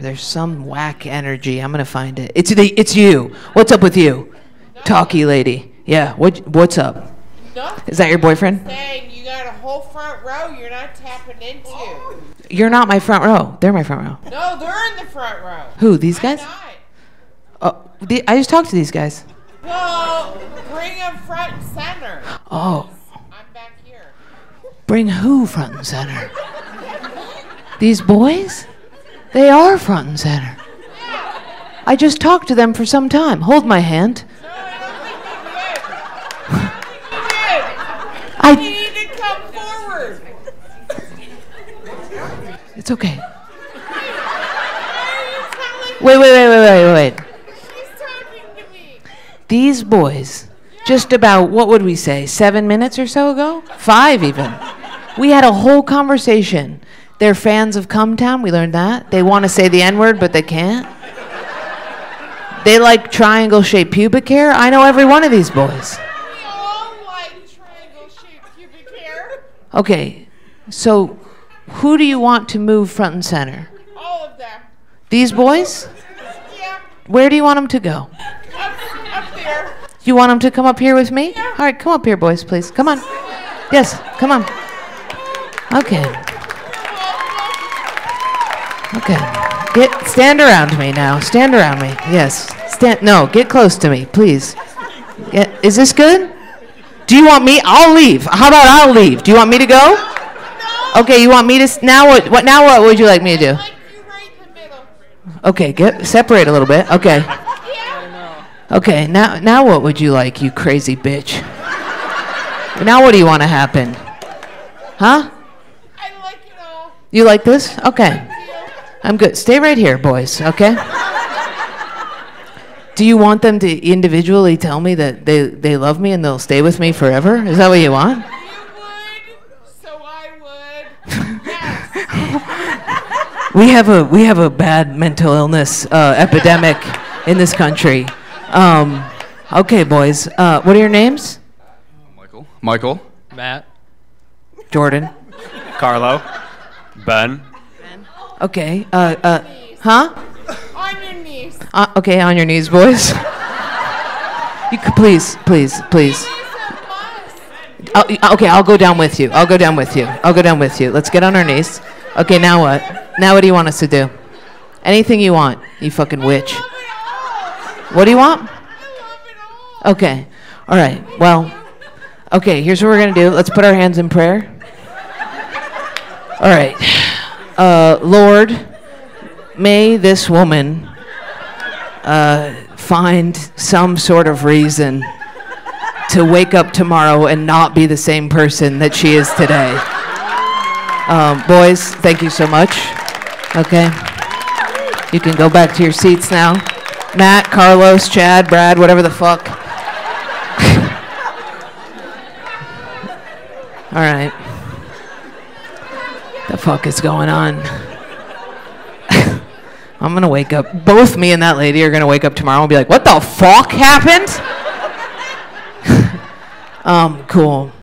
There's some whack energy. I'm gonna find it. It's the. It's you. What's up with you, talkie lady? Yeah. What? What's up? Nothing. Is that your boyfriend? Saying you got a whole front row you're not tapping into. You're not my front row. They're my front row. No, they're in the front row. Who? These I'm guys? Oh, the, I just talked to these guys. Well, bring them front and center. Oh, I'm back here. bring who front and center? These boys? They are front and center. I just talked to them for some time. Hold my hand. I you did. You I. need to come forward. It's okay. Why are you telling Wait, wait, wait, wait, wait, wait. she's talking to me? These boys, just about, what would we say, seven minutes or so ago? Five even. We had a whole conversation. They're fans of Come Town, we learned that. They want to say the N word, but they can't. They like triangle shaped pubic hair. I know every one of these boys. We all like triangle-shaped pubic hair. Okay, so who do you want to move front and center? All of them. These boys? Yeah, Where do you want them to go? up, up there. You want them to come up here with me? Yeah. All right, come up here, boys, please. Come on. Yes, come on. Okay. Okay. Get stand around me now. Stand around me. Yes. Stand. No, get close to me, please. Get, is this good? Do you want me? I'll leave. How about I'll leave? Do you want me to go? No. Okay. You want me to now? What? What? Now? What would you like me to do? Like you right in the middle. Okay. Get separate a little bit. Okay. Okay, now now what would you like, you crazy bitch? Now what do you want to happen? Huh? I like it all. You like this? Okay. I'm good. Stay right here, boys, okay? Do you want them to individually tell me that they, they love me and they'll stay with me forever? Is that what you want? You would, so I would. Yes. We have a we have a bad mental illness uh, epidemic in this country. Um, okay, boys. Uh, what are your names? Michael. Michael. Matt. Jordan. Carlo. Ben. Okay. Uh, uh, huh? On your knees. Uh, okay, on your knees, boys. you could please, please, please. Use a must. I'll, okay, I'll go down with you. I'll go down with you. I'll go down with you. Let's get on our knees. Okay, now what? Now what do you want us to do? Anything you want, you fucking witch. Love it all. What do you want? I love it all. Okay. All right. Well, okay, here's what we're going to do. Let's put our hands in prayer. All right. Uh, Lord, may this woman uh, find some sort of reason to wake up tomorrow and not be the same person that she is today. Um, boys, thank you so much. Okay. You can go back to your seats now. Matt, Carlos, Chad, Brad, whatever the fuck. All right. The fuck is going on? I'm gonna wake up. Both me and that lady are gonna wake up tomorrow and be like, "What the fuck happened?" um, cool.